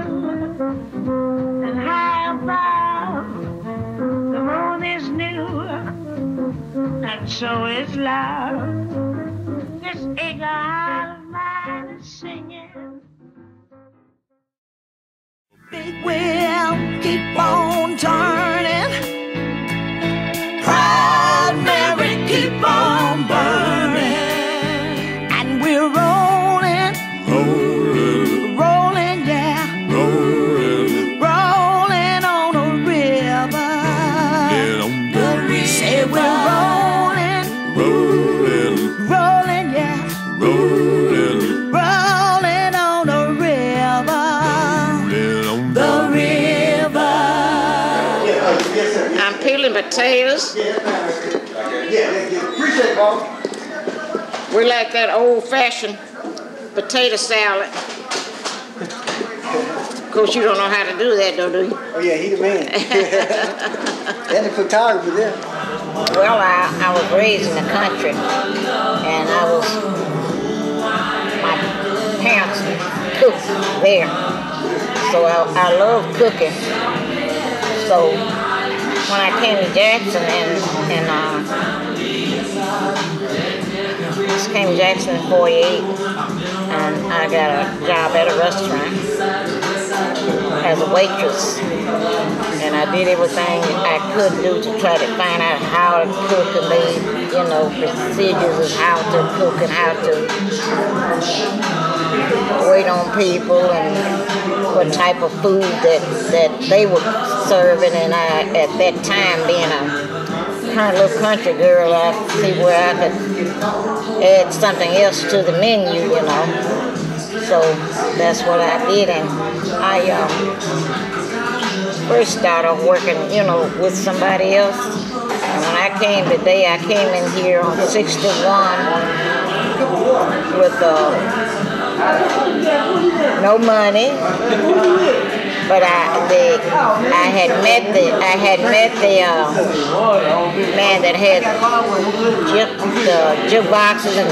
blue and high above. The moon is new, and so is love. This eager heart of mine is singing. Big wheel. Rolling, rolling, rolling, yeah, rolling, rolling on the river. The river. I'm peeling potatoes. Yeah, Appreciate it, Bob. We like that old fashioned potato salad. Of course, you don't know how to do that, though, do you? Oh yeah, he the man. and the photographer there. Well, I, I was raised in the country, and I was, my parents cooked there. So I, I love cooking. So when I came to Jackson and, and uh, just came to Jackson in 48, and I got a job at a restaurant as a waitress. And I did everything I could do to try to find out how to cook and they, you know, procedures of how to cook and how to wait on people and what type of food that, that they were serving. And I, at that time, being a kind of little country girl, I see where I could add something else to the menu, you know. So that's what I did, and I um, first started working, you know, with somebody else. And when I came today, I came in here on 61 with uh, no money, but I the I had met the I had met the uh, man that had juk, the jukeboxes and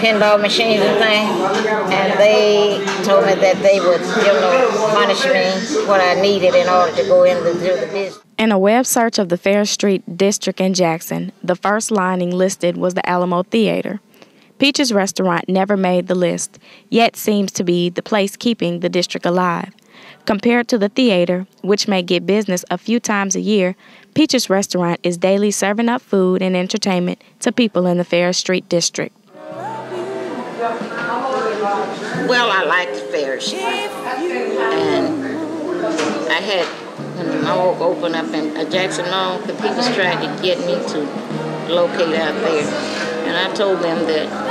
pinball machines and things, and they told me that they would you know punish me what I needed in order to go into the business. In a web search of the Farish Street district in Jackson, the first lining listed was the Alamo Theater. Peaches restaurant never made the list, yet seems to be the place keeping the district alive. Compared to the theater, which may get business a few times a year, Peaches restaurant is daily serving up food and entertainment to people in the Farish Street district. Well, I liked Farish, and I had when Mo opened up in uh, Jackson Mall, the people tried to get me to locate out there, and I told them that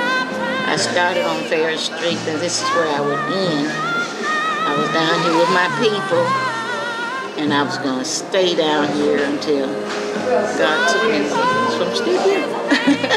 I started on Farish Street, and this is where I would end. I was down here with my people, and I was gonna stay down here until God took me. So I'm